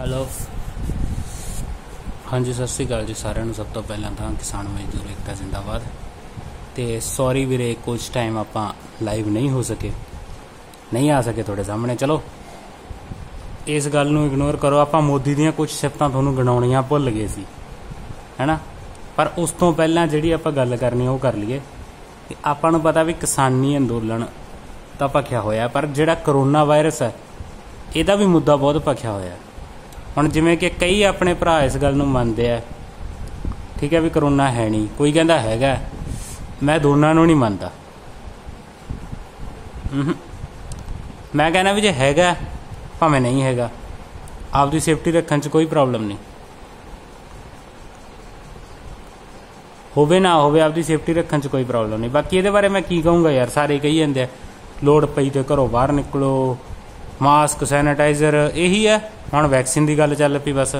Hello. ਹਾਂਜੀ, ਸਤਿ ਸ੍ਰੀ ਅਕਾਲ ਜੀ ਸਾਰਿਆਂ ਨੂੰ। ਸਭ ਤੋਂ ਪਹਿਲਾਂ ਤਾਂ ਕਿਸਾਨ ਮਜ਼ਦੂਰ ਏਕਤਾ ਜ਼ਿੰਦਾਬਾਦ। ਤੇ ਸੌਰੀ ਵੀਰੇ, ਕੁਝ ਟਾਈਮ ਆਪਾਂ ਲਾਈਵ ਨਹੀਂ ਹੋ ਸਕੇ। ਨਹੀਂ ਆ ਸਕੇ ਤੁਹਾਡੇ ਸਾਹਮਣੇ। ਚਲੋ, ਇਸ ਗੱਲ ਨੂੰ ਇਗਨੋਰ ਕਰੋ। ਆਪਾਂ ਮੋਦੀ ਦੀਆਂ ਕੁਝ ਸਿਫਤਾਂ ਤੁਹਾਨੂੰ ਗਣਾਉਣੀਆਂ ਭੁੱਲ ਗਏ ਸੀ। ਹੈਨਾ? ਪਰ ਉਸ ਤੋਂ ਪਹਿਲਾਂ ਜਿਹੜੀ ਆਪਾਂ ਗੱਲ ਕਰਨੀ ਉਹ ਕਰ ਲਈਏ। ਕਿ ਆਪਾਂ ਨੂੰ ਪਤਾ ਵੀ ਕਿਸਾਨੀ ਅੰਦੋਲਨ ਤਾਂ ਭਖਿਆ ਹੋਇਆ, ਪਰ ਜਿਹੜਾ ਕਰੋਨਾ ਵਾਇਰਸ ਹੈ, ਇਹਦਾ ਵੀ ਮੁੱਦਾ ਬਹੁਤ ਭਖਿਆ ਹੋਇਆ। ਹੁਣ ਜਿਵੇਂ ਕਿ ਕਈ ਆਪਣੇ ਭਰਾ ਇਸ ਗੱਲ ਨੂੰ ਮੰਨਦੇ ਆ, ਠੀਕ ਹੈ ਵੀ ਕਰੋਨਾ ਹੈ ਨਹੀਂ, ਕੋਈ ਕਹਿੰਦਾ ਹੈਗਾ, ਮੈਂ ਦੋਨਾਂ ਨੂੰ ਨਹੀਂ ਮੰਨਦਾ। ਮੈਂ ਕਹਿੰਦਾ ਵੀ ਜੇ ਹੈਗਾ, ਭਾਵੇਂ ਨਹੀਂ ਹੈਗਾ, ਆਪਦੀ ਸੇਫਟੀ ਰੱਖਣ 'ਚ ਕੋਈ ਪ੍ਰੋਬਲਮ ਨਹੀਂ। ਹੋਵੇ ਨਾ ਹੋਵੇ, ਆਪਦੀ ਸੇਫਟੀ ਰੱਖਣ 'ਚ ਕੋਈ ਪ੍ਰੋਬਲਮ ਨਹੀਂ। ਬਾਕੀ ਇਹਦੇ ਬਾਰੇ ਮੈਂ ਕੀ ਕਹੂੰਗਾ ਯਾਰ, ਸਾਰੇ ਕਹੀ ਜਾਂਦੇ ਆ, ਲੋੜ ਪਈ ਤੇ ਘਰੋਂ ਬਾਹਰ ਨਿਕਲੋ ਮਾਸਕ, ਸੈਨੀਟਾਈਜ਼ਰ, ਇਹੀ ਹੈ। ਹੁਣ ਵੈਕਸੀਨ ਦੀ ਗੱਲ ਚੱਲ ਪਈ ਬਸ।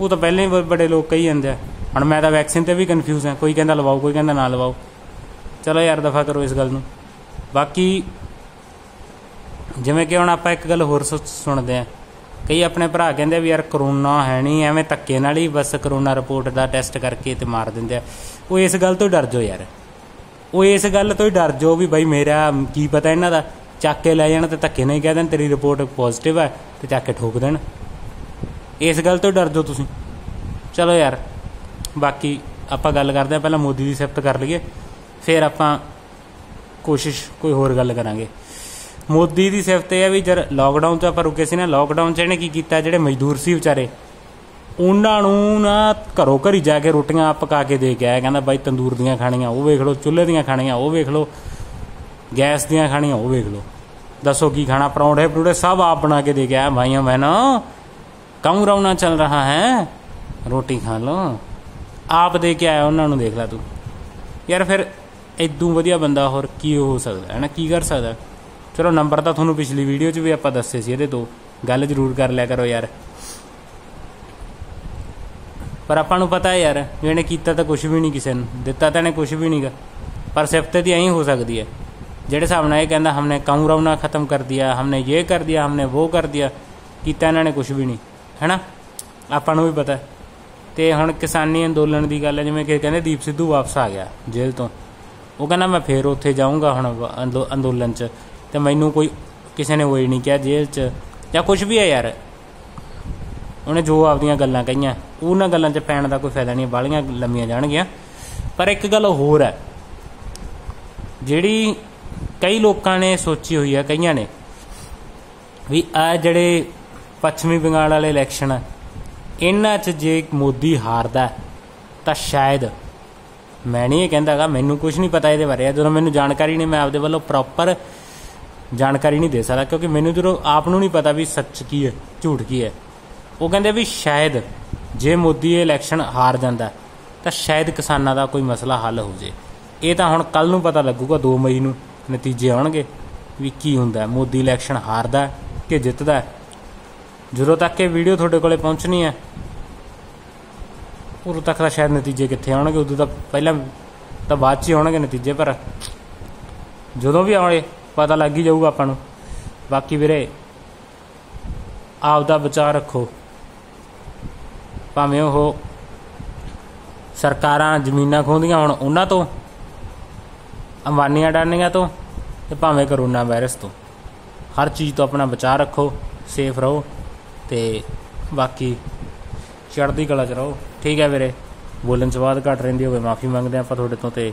ਉਹ ਤਾਂ ਪਹਿਲਾਂ ਹੀ ਬ- ਬੜੇ ਲੋਕ ਕਹੀ ਜਾਂਦੇ ਆ। ਹੁਣ ਮੈਂ ਤਾਂ ਵੈਕਸੀਨ ਤੇ ਵੀ ਕਨਫਿਊਜ਼ ਹਾਂ। ਕੋਈ ਕਹਿੰਦਾ ਲਵਾਓ, ਕੋਈ ਕਹਿੰਦਾ ਨਾ ਲਵਾਓ। ਚਲੋ ਯਾਰ, ਦਫਾ ਕਰੋ ਇਸ ਗੱਲ ਨੂੰ। ਬਾਕੀ ਜਿਵੇਂ ਕਿ ਹੁਣ ਆਪਾਂ ਇੱਕ ਗੱਲ ਹੋਰ ਸੁ- ਸੁਣਦੇ ਆ ਕਈ ਆਪਣੇ ਭਰਾ ਕਹਿੰਦੇ ਵੀ ਯਾਰ ਕਰੋਨਾ ਹੈ ਨਹੀਂ ਐਵੇਂ ਧੱਕੇ ਨਾਲ ਹੀ ਬਸ ਕਰੋਨਾ ਰਿਪੋਰਟ ਦਾ ਟੈਸਟ ਕਰਕੇ ਤੇ ਮਾਰ ਦਿੰਦੇ ਆ। ਉਹ ਇਸ ਗੱਲ ਤੋਂ ਡਰ ਜਾਓ ਯਾਰ। ਉਹ ਇਸ ਗੱਲ ਤੋਂ ਹੀ ਡਰ ਜਾਓ ਵੀ ਬਾਈ ਮੇਰਾ ਕੀ ਪਤਾ ਇਹਨਾਂ ਦਾ। ਚੱਕ ਕੇ ਲੈ ਜਾਣ ਤੇ ਧੱਕੇ ਨਹੀਂ ਕਹਿ ਦੇਣ, ਤੇਰੀ ਰਿਪੋਰਟ ਪੋਜ਼ਿਟਿਵ ਹੈ ਤੇ ਚੱਕ ਕੇ ਠੋਕ ਦੇਣ। ਇਸ ਗੱਲ ਤੋਂ ਡਰ ਜਾਓ ਤੁਸੀਂ। ਚਲੋ ਯਾਰ, ਬਾਕੀ ਆਪਾਂ ਗੱਲ ਕਰਦੇ ਆ ਪਹਿਲਾਂ ਮੋਦੀ ਦੀ ਸਿਫਤ ਕਰ ਲਈਏ, ਫਿਰ ਆਪਾਂ ਕੋਸ਼ਿਸ਼ ਕੋਈ ਹੋਰ ਗੱਲ ਕਰਾਂਗੇ। ਮੋਦੀ ਦੀ ਸਿਫਤ ਇਹ ਹੈ ਵੀ ਜਦ ਲਾਕਡਾਊਨ 'ਚ ਆਪਾਂ ਰੁਕੇ ਸੀ ਨਾ ਲਾਕਡਾਊਨ 'ਚ ਇਹਨੇ ਕੀ ਕੀਤਾ, ਜਿਹੜੇ ਮਜ਼ਦੂਰ ਸੀ ਵਿਚਾਰੇ, ਉਹਨਾਂ ਨੂੰ ਨਾ ਘਰੋਂ ਘਰੀ ਜਾ ਕੇ ਰੋਟੀਆਂ ਪਕਾ ਕੇ ਦੇ ਕੇ ਆਇਆ, ਕਹਿੰਦਾ ਬਾਈ ਤੰਦੂਰ ਦੀਆਂ ਖਾਣੀਆਂ, ਉਹ ਵੇਖ ਲਓ, ਚੁੱਲ੍ਹੇ ਦੀਆਂ ਖਾਣੀਆਂ, ਉਹ ਵੇਖ ਲਓ। ਗੈਸ ਦੀਆਂ ਖਾਣੀਆਂ, ਉਹ ਵੇਖ ਲਓ। ਦੱਸੋ ਕੀ ਖਾਣਾ, ਪਰੌਂਠੇ ਪਰੂਠੇ ਸਭ ਆਪ ਬਣਾ ਕੇ ਦੇ ਕੇ ਆਇਆ, ਭਾਈਆਂ ਬਹਿਨੋ ਕਉਂ ਰੌਣਾ ਚੱਲ ਰਹਾ ਹੈ। ਰੋਟੀ ਖਾ ਲਓ। ਆਪ ਦੇ ਕੇ ਆਇਆ, ਉਹਨਾਂ ਨੂੰ ਦੇਖ ਲੈ ਤੂੰ। ਯਾਰ ਫਿਰ ਇਦੋਂ ਵਧੀਆ ਬੰਦਾ ਹੋਰ ਕੀ ਹੋ ਸਕਦਾ, ਹੈ ਨਾ? ਕੀ ਕਰ ਸਕਦਾ? ਚਲੋ ਨੰਬਰ ਤਾਂ ਤੁਹਾਨੂੰ ਪਿਛਲੀ ਵੀਡੀਓ 'ਚ ਵੀ ਆਪਾਂ ਦੱਸੇ ਸੀ ਇਹਦੇ ਤੋਂ। ਗੱਲ ਜ਼ਰੂਰ ਕਰ ਲਿਆ ਕਰੋ ਯਾਰ। ਪਰ ਆਪਾਂ ਨੂੰ ਪਤਾ ਹੈ ਯਾਰ, ਵੀ ਇਹਨੇ ਕੀਤਾ ਤਾਂ ਕੁਝ ਵੀ ਨਹੀਂ ਕਿਸੇ ਨੂੰ। ਦਿੱਤਾ ਤਾਂ ਇਹਨੇ ਕੁਝ ਵੀ ਨਹੀਂਗਾ ਪਰ ਸਿਫਤ ਦੀ ਐਂ ਹੋ ਸਕਦੀ ਹੈ। ਜਿਹੜੇ ਹਿਸਾਬ ਨਾਲ ਇਹ ਕਹਿੰਦਾ, ਹਮਨੇ ਕਾਉਂ ਰਵਨਾ ਖਤਮ ਕਰ ਦਿਆ, ਹਮਨੇ ਇਹ ਕਰ ਦਿਆ, ਹਮਨੇ ਉਹ ਕਰ ਦਿਆ, ਕੀਤਾ ਇਹਨਾਂ ਨੇ ਕੁਝ ਵੀ ਨਹੀਂ। ਹੈਨਾ? ਆਪਾਂ ਨੂੰ ਵੀ ਪਤਾ ਹੈ। ਤੇ ਹੁਣ ਕਿਸਾਨੀ ਅੰਦੋਲਨ ਦੀ ਗੱਲ ਹੈ, ਜਿਵੇਂ ਕਿ ਕਹਿੰਦੇ ਦੀਪ ਸਿੱਧੂ ਵਾਪਸ ਆ ਗਿਆ ਜੇਲ੍ਹ ਤੋਂ। ਉਹ ਕਹਿੰਦਾ, ਮੈਂ ਫੇਰ ਉੱਥੇ ਜਾਊਂਗਾ ਹੁਣ ਵ- ਅੰਦੋਲਨ 'ਚ। ਤੇ ਮੈਨੂੰ ਕੋਈ, ਕਿਸੇ ਨੇ ਹੋਈ ਨਹੀਂ ਕਿਹਾ ਜੇਲ੍ਹ 'ਚ। ਜਾਂ ਕੁਝ ਵੀ ਹੈ ਯਾਰ। ਉਹਨੇ ਜੋ ਆਪਦੀਆਂ ਗੱਲਾਂ ਕਹੀਆਂ, ਉਹਨਾਂ ਗੱਲਾਂ 'ਚ ਪੈਣ ਦਾ ਕੋਈ ਫਾਇਦਾ ਨਹੀਂ ਬਾਲੀਆਂ ਲੰਮੀਆਂ ਜਾਣਗੀਆਂ। ਪਰ ਇੱਕ ਗੱਲ ਹੋਰ ਹੈ, ਜਿਹੜੀ ਕਈ ਲੋਕਾਂ ਨੇ ਸੋਚੀ ਹੋਈ ਹੈ, ਕਈਆਂ ਨੇ, ਵੀ ਆ ਜਿਹੜੇ ਪੱਛਮੀ ਬੰਗਾਲ ਵਾਲੇ ਇਲੈਕਸ਼ਨ ਆ, ਇਹਨਾਂ 'ਚ ਜੇ ਮੋਦੀ ਹਾਰਦਾ, ਤਾਂ ਸ਼ਾਇਦ ਮੈਂ ਨਹੀਂ ਇਹ ਕਹਿੰਦਾਗਾ ਮੈਨੂੰ ਕੁਝ ਨਹੀਂ ਪਤਾ ਇਹਦੇ ਬਾਰੇ, ਜਦੋਂ ਮੈਨੂੰ ਜਾਣਕਾਰੀ ਨਹੀਂ, ਮੈਂ ਆਪਦੇ ਵੱਲੋਂ ਪ੍ਰੋਪਰ ਜਾਣਕਾਰੀ ਨਹੀਂ ਦੇ ਸਕਦਾ, ਕਿਉਂਕਿ ਮੈਨੂੰ ਜਦੋਂ ਆਪ ਨੂੰ ਨਹੀਂ ਪਤਾ ਵੀ ਸੱਚ ਕੀ ਹੈ, ਝੂਠ ਕੀ ਹੈ, ਉਹ ਕਹਿੰਦੇ ਵੀ ਸ਼ਾਇਦ ਜੇ ਮੋਦੀ ਇਹ ਇਲੈਕਸ਼ਨ ਹਾਰ ਜਾਂਦਾ, ਤਾਂ ਸ਼ਾਇਦ ਕਿਸਾਨਾਂ ਦਾ ਕੋਈ ਮਸਲਾ ਹੱਲ ਹੋ ਜੇ। ਇਹ ਤਾਂ ਹੁਣ ਕੱਲ ਨੂੰ ਪਤਾ ਲੱਗੂਗਾ 2 ਮਈ ਨੂੰ। ਨਤੀਜੇ ਆਉਣਗੇ ਵੀ ਕੀ ਹੁੰਦਾ ਮੋਦੀ ਇਲੈਕਸ਼ਨ ਹਾਰਦਾ ਕਿ ਜਿੱਤਦਾ ਜਦੋਂ ਤੱਕ ਇਹ ਵੀਡੀਓ ਤੁਹਾਡੇ ਕੋਲੇ ਪਹੁੰਚਣੀ ਹੈ, ਉਦੋਂ ਤੱਕ ਤਾਂ ਸ਼ਾਇਦ ਨਤੀਜੇ ਕਿੱਥੇ ਆਉਣਗੇ? ਉਦੋਂ ਤਾਂ ਪਹਿਲਾਂ ਤਾਂ ਬਾਅਦ 'ਚ ਹੀ ਆਉਣਗੇ ਨਤੀਜੇ, ਪਰ ਜਦੋਂ ਵੀ ਆਉਣੇ ਪਤਾ ਲੱਗ ਹੀ ਜਾਊਗਾ ਆਪਾਂ ਨੂੰ। ਬਾਕੀ ਵੀਰੇ ਆਪ ਦਾ ਵਿਚਾਰ ਰੱਖੋ। ਭਾਵੇਂ ਉਹ ਸਰਕਾਰਾਂ ਜ਼ਮੀਨਾਂ ਖੋਹਦੀਆਂ ਹੁਣ ਉਹਨਾਂ ਤੋਂ ਅੰਬਾਨੀਆਂ ਡਾਨੀਆਂ ਤੋਂ ਤੇ ਭਾਵੇਂ ਕਰੋਨਾ ਵਾਇਰਸ ਤੋਂ। ਹਰ ਚੀਜ਼ ਤੋਂ ਆਪਣਾ ਬਚਾਅ ਰੱਖੋ ਸੇਫ ਰਹੋ ਤੇ ਬਾਕੀ ਚੜ੍ਹਦੀ ਕਲਾ ਚ ਰਹੋ। ਠੀਕ ਹੈ ਵੀਰੇ, ਬੋਲਣ ਚ ਬਾਅਦ ਘਟ ਰਹਿੰਦੀ ਹੋਵੇ, ਮਾਫੀ ਮੰਗਦੇ ਹਾਂ ਆਪਾਂ ਤੁਹਾਡੇ ਤੋਂ ਤੇ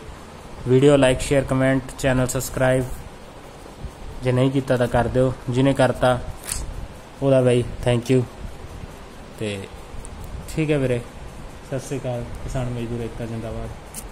video like share comment channel subscribe ਜੇ ਨਹੀਂ ਕੀਤਾ ਤਾਂ ਕਰ ਦਿਓ। ਜਿਹਨੇ ਕਰਤਾ, ਉਹਦਾ ਬਾਈ ਥੈਂਕ ਯੂ ਤੇ ਠੀਕ ਹੈ ਵੀਰੇ, ਸਤਿ ਸ੍ਰੀ ਅਕਾਲ, ਕਿਸਾਨ ਮਜ਼ਦੂਰ ਏਕਤਾ, ਜਿੰਦਾਬਾਦ।